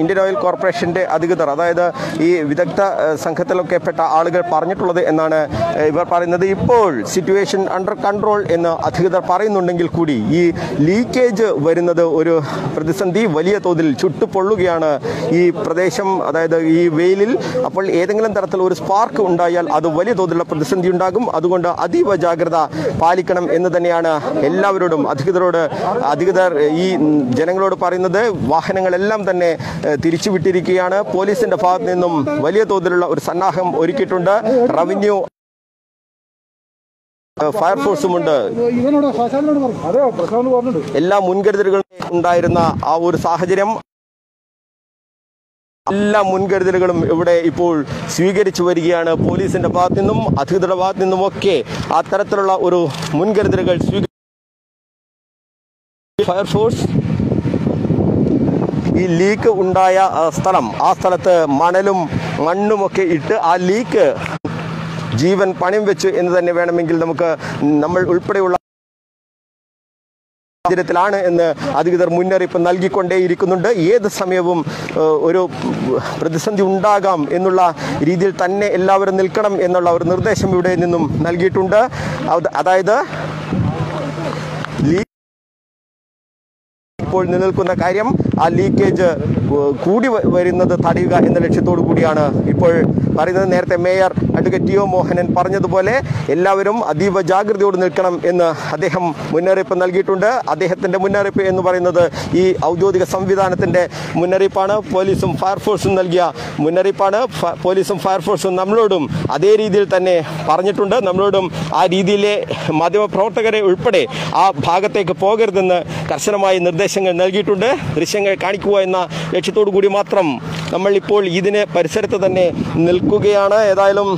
Indian oil കോർപ്പറേഷന്റെ അധികൃതർ അതായത് ഈ വിദഗ്ധ സംഘത്തിലൊക്കെ പെട്ട ആളുകൾ പറഞ്ഞിട്ടുള്ളത് എന്നാണ് ഇവർ പറയുന്നത്. ഇപ്പോൾ സിറ്റുവേഷൻ അണ്ടർ കൺട്രോൾ എന്ന് അധികൃതർ പറയുന്നുണ്ടെങ്കിൽ കൂടി ഈ ലീക്കേജ് വരുന്നത് ഒരു പ്രതിസന്ധി വലിയ തോതിൽ ചുട്ടുപൊള്ളുകയാണ് ഈ പ്രദേശം. അതായത് ഈ വെയിലിൽ അപ്പോൾ ഏതെങ്കിലും തരത്തിൽ ഒരു സ്പാർക്ക് ഉണ്ടായാൽ അത് വലിയ തോതിലുള്ള പ്രതിസന്ധി ഉണ്ടാകും. അതുകൊണ്ട് അതീവ ജാഗ്രത പാലിക്കണം എന്ന് തന്നെയാണ് എല്ലാവരോടും അധികൃതരോട് അധികൃതർ ഈ ജനങ്ങളോട് പറയുന്നത്. വാഹനങ്ങളെല്ലാം തന്നെ ഏഹ്, തിരിച്ചുവിട്ടിരിക്കുകയാണ്. പോലീസിന്റെ ഭാഗത്ത് നിന്നും വലിയ തോതിലുള്ള ഒരു സന്നാഹം ഒരുക്കിയിട്ടുണ്ട്. റവന്യൂ ഫയർഫോഴ്സും ഉണ്ട് ഇവനോട് ശാശാനോട് പറഞ്ഞു അതെ പ്രശ്നം പറഞ്ഞിട്ടുണ്ട്. എല്ലാ മുൻകരുതലുകളും ഉണ്ടായിരുന്ന ആ ഒരു സാഹചര്യം. എല്ലാ മുൻകരുതലുകളും ഇവിടെ ഇപ്പോൾ സ്വീകരിച്ചു വരികയാണ് പോലീസിന്റെ ഭാഗത്തു നിന്നും. അധികൃതരുടെ ഭാഗത്തു നിന്നുമൊക്കെ അത്തരത്തിലുള്ള ഒരു മുൻകരുതലുകൾ സ്വീകരിച്ചു ഫയർഫോഴ്സ് ഈ ലീക്ക് ഉണ്ടായ സ്ഥലം ആ സ്ഥലത്ത് മണലും മണ്ണുമൊക്കെ ഇട്ട് ആ ലീക്ക് ജീവൻ പണയം വെച്ചു എന്ന് തന്നെ വേണമെങ്കിൽ നമുക്ക് നമ്മൾ ഉൾപ്പെടെയുള്ള സാഹചര്യത്തിലാണ് എന്ന് അധികൃതർ മുന്നറിയിപ്പ് നൽകിക്കൊണ്ടേയിരിക്കുന്നുണ്ട്. ഏത് സമയവും ഒരു പ്രതിസന്ധി ഉണ്ടാകാം എന്നുള്ള രീതിയിൽ തന്നെ എല്ലാവരും നിൽക്കണം എന്നുള്ള ഒരു നിർദ്ദേശം ഇവിടെ നിന്നും നൽകിയിട്ടുണ്ട്. അതായത് ഇപ്പോൾ നിലനിൽക്കുന്ന കാര്യം ആ ലീക്കേജ് കൂടി വരുന്നത് തടയുക എന്ന ലക്ഷ്യത്തോടു കൂടിയാണ് ഇപ്പോൾ പറയുന്നത് നേരത്തെ mayor advocate T O Mohanan പറഞ്ഞതുപോലെ എല്ലാവരും അതീവ ജാഗ്രതയോട് നിൽക്കണം എന്ന് അദ്ദേഹം മുന്നറിയിപ്പ് നൽകിയിട്ടുണ്ട്. അദ്ദേഹത്തിന്റെ മുന്നറിയിപ്പ് എന്ന് പറയുന്നത് ഈ ഔദ്യോഗിക സംവിധാനത്തിന്റെ മുന്നറിയിപ്പാണ്. പോലീസും ഫയർഫോഴ്സും നൽകിയ മുന്നറിയിപ്പാണ്. പോലീസും ഫയർഫോഴ്സും നമ്മളോടും അതേ രീതിയിൽ തന്നെ പറഞ്ഞിട്ടുണ്ട്. നമ്മളോടും ആ രീതിയിലെ മാധ്യമപ്രവർത്തകരെ ഉൾപ്പെടെ ആ ഭാഗത്തേക്ക് പോകരുതെന്ന് കർശനമായി നിർദ്ദേശങ്ങൾ നൽകിയിട്ടുണ്ട്. ദൃശ്യങ്ങൾ കാണിക്കുക എന്ന ലക്ഷ്യത്തോടു കൂടി മാത്രം നമ്മൾ ഇപ്പോൾ ഇതിന് പരിസരത്ത് തന്നെ നിൽക്കുകയാണ്. ഏതായാലും